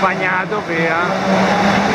bagnato via.